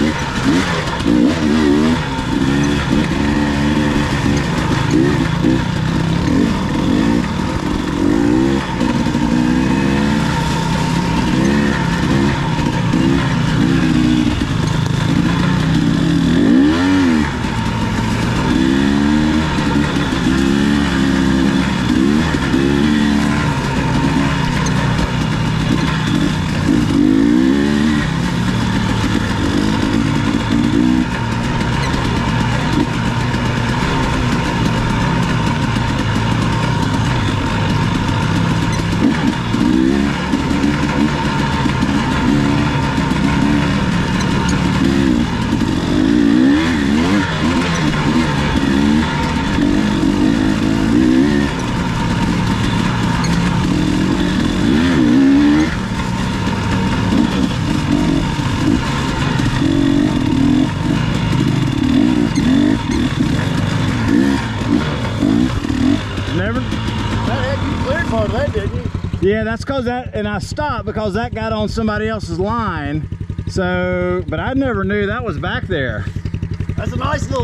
Thank you. That heck, you cleared part of that, didn't you? Yeah, that's cause that, and I stopped because that got on somebody else's line. So, but I never knew that was back there. That's a nice little